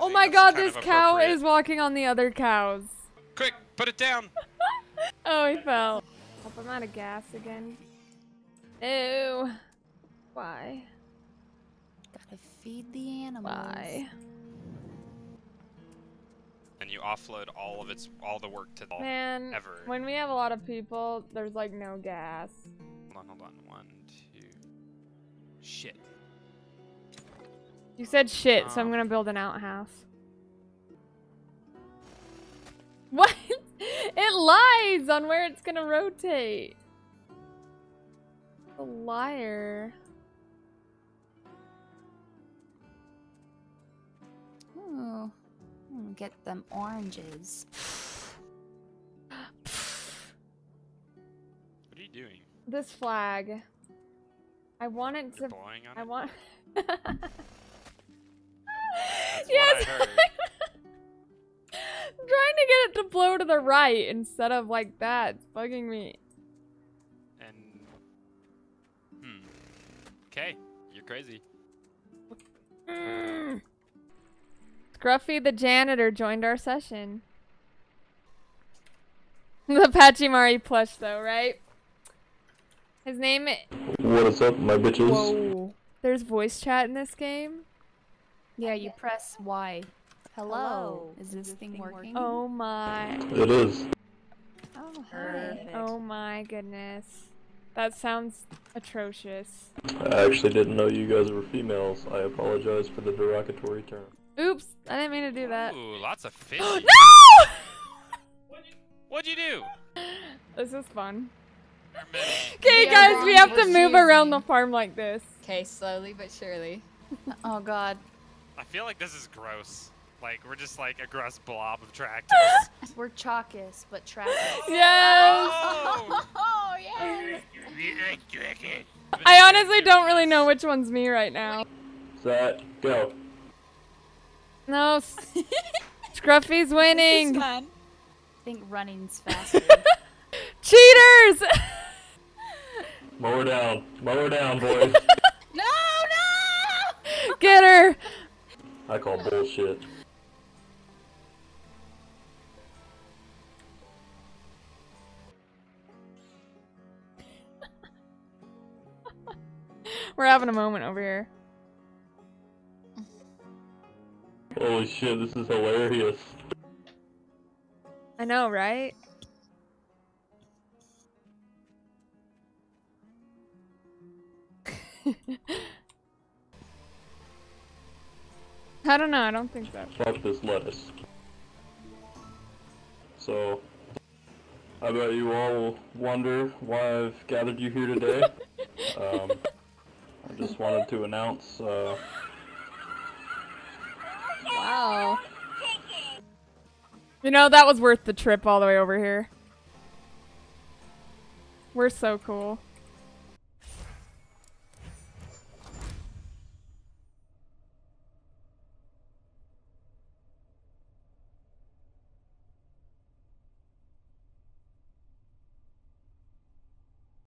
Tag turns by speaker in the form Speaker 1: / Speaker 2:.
Speaker 1: Oh my god, this cow is walking on the other cows.
Speaker 2: Quick, put it down.
Speaker 1: Oh, he fell. Hope I'm out of gas again. Ew. Why?
Speaker 3: Gotta feed the animals.
Speaker 1: Why?
Speaker 2: And you offload all of its all the work to the
Speaker 1: Man,
Speaker 2: ever.
Speaker 1: when we have a lot of people, there's like no gas.
Speaker 2: Hold on, hold on. One, two. Shit.
Speaker 1: You said shit, so I'm
Speaker 2: Um.
Speaker 1: gonna build an outhouse. What? it lies on where it's gonna rotate. A liar.
Speaker 3: Ooh. Get them oranges.
Speaker 2: What are you doing?
Speaker 1: This flag. I want it
Speaker 2: You're
Speaker 1: to.
Speaker 2: blowing on
Speaker 1: I
Speaker 2: it?
Speaker 1: want. blow to the right instead of like that. It's bugging me.
Speaker 2: And hmm. Okay, you're crazy.
Speaker 1: Mm. Scruffy the janitor joined our session. the Pachimari plush though, right? His name
Speaker 4: What is up, my bitches?
Speaker 1: Whoa. There's voice chat in this game?
Speaker 3: Yeah, you press Y. Hello. Is this thing working?
Speaker 1: Oh my.
Speaker 4: It is.
Speaker 3: Oh,
Speaker 1: Perfect. Oh my goodness. That sounds atrocious.
Speaker 4: I actually didn't know you guys were females. I apologize for the derogatory term.
Speaker 1: Oops, I didn't mean to do that.
Speaker 2: Ooh, lots of fish.
Speaker 1: no!
Speaker 2: What'd you do?
Speaker 1: This is fun. Okay, guys, we have to
Speaker 5: wrong
Speaker 1: move around the farm like this.
Speaker 5: Okay, slowly but surely.
Speaker 3: Oh god.
Speaker 2: I feel like this is gross. Like we're just like a gross blob of tractors.
Speaker 3: We're chalkus, but trackers.
Speaker 1: Yes!
Speaker 2: oh!
Speaker 5: Oh yeah.
Speaker 1: I honestly don't really know which one's me right now.
Speaker 4: Set, go.
Speaker 1: No, s- Scruffy's winning.
Speaker 3: I think running's faster.
Speaker 1: Cheaters!
Speaker 4: Mow her down. Mow her down, boys.
Speaker 5: No, no.
Speaker 1: Get her!
Speaker 4: I call bullshit.
Speaker 1: We're having a moment over here.
Speaker 4: Holy shit, this is hilarious.
Speaker 1: I know, right? I don't know, I don't think so.
Speaker 4: Fuck this lettuce. So, I bet you all will wonder why I've gathered you here today. um, I just wanted to announce, uh,
Speaker 5: Wow.
Speaker 1: You know, that was worth the trip all the way over here. We're so cool.